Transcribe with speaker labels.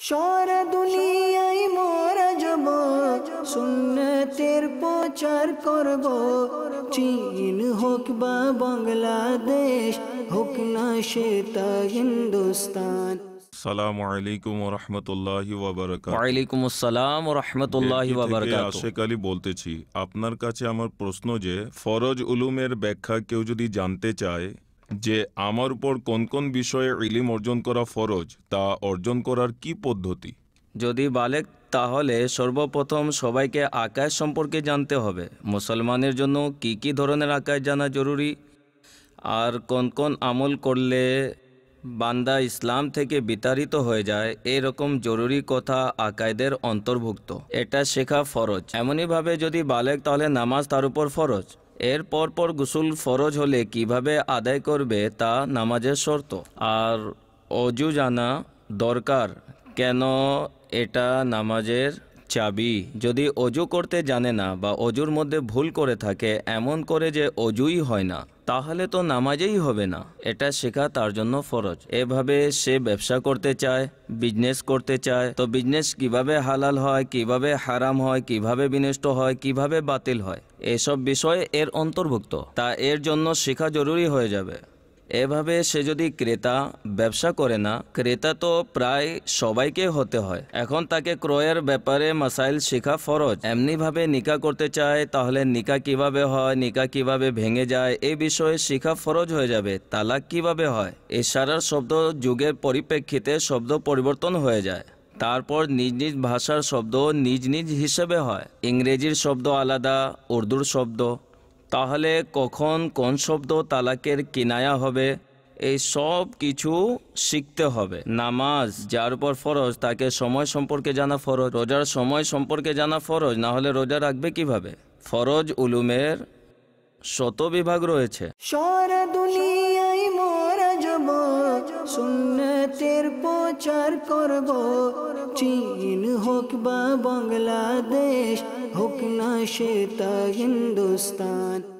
Speaker 1: সারা দুনিয়ায় মোরা যাব সুন্নতের প্রচার করব। চীন হোক বা বাংলাদেশ হোক না সেটা হিন্দুস্তান।
Speaker 2: সালামু আলাইকুম রহমতুল্লাহি
Speaker 3: ওয়ালাইকুম আসসালাম রহমতুল্লাহ
Speaker 2: আশেক আলী বলতেছি আপনার কাছে আমার প্রশ্ন যে ফরজ উলুমের ব্যাখ্যা কেউ যদি জানতে চায় যে আমার উপর কোন কোন বিষয়ে ইলিম অর্জন করা ফরজ, তা অর্জন করার কি পদ্ধতি?
Speaker 3: যদি বালেক, তাহলে সর্বপ্রথম সবাইকে আকাশ সম্পর্কে জানতে হবে। মুসলমানের জন্য কি কি ধরনের আকাশ জানা জরুরি? আর কোন কোন আমল করলে বান্দা ইসলাম থেকে বিতাড়িত হয়ে যায়, এরকম জরুরি কথা আকায়দের অন্তর্ভুক্ত। এটা শেখা ফরজ। এমনইভাবে যদি বালেক, তাহলে নামাজ তার উপর ফরজ। এর পর পর গুসুল ফরজ হলে কীভাবে আদায় করবে তা নামাজের শর্ত। আর অজু জানা দরকার, কেন এটা নামাজের চাবি? যদি অজু করতে জানে না বা অজুর মধ্যে ভুল করে থাকে, এমন করে যে অজুই হয় না। তাহলে তো নামাজেই হবে না। এটা শেখা তার জন্য ফরজ। এভাবে সে ব্যবসা করতে চায় বিজনেস করতে চায়, তো বিজনেস কীভাবে হালাল হয়, কীভাবে হারাম হয়, কীভাবে বিনষ্ট হয়, কীভাবে বাতিল হয়, এসব বিষয়ে এর অন্তর্ভুক্ত। তা এর জন্য শেখা জরুরি হয়ে যাবে। এভাবে সে যদি ক্রেতা ব্যবসা করে না, ক্রেতা তো প্রায় সবাইকে হতে হয়। এখন তাকে ক্রয়ের ব্যাপারে মাসাইল শেখা ফরজ। এমনিভাবে নিকা করতে চায়, তাহলে নিকা কীভাবে হয়, নিকা কীভাবে ভেঙে যায় এই বিষয়ে শিখা ফরজ হয়ে যাবে, তালাক কীভাবে হয়? ইশারার শব্দ যুগের পরিপ্রেক্ষিতে শব্দ পরিবর্তন হয়ে যায়। তারপর নিজ নিজ ভাষার শব্দ নিজ নিজ হিসেবে হয়। ইংরেজির শব্দ আলাদা, উর্দুর শব্দ। তাহলে কখন কোন শব্দ তালাকের কিনায়া হবে? এই সব কিছু শিখতে হবে। নামাজ, যার উপর ফরজ, তাকে সময় সম্পর্কে জানা ফরজ। রোজার সময় সম্পর্কে জানা ফরজ, না হলে রোজা রাখবে কীভাবে? ফরজ উলুমের শত বিভাগ রয়েছে।
Speaker 1: সারা দুনিয়ায় মরা যাব সুন্নতের প্রচার করব। চীন হোক বা বাংলাদেশ হোক না সেটা হিন্দুস্তান।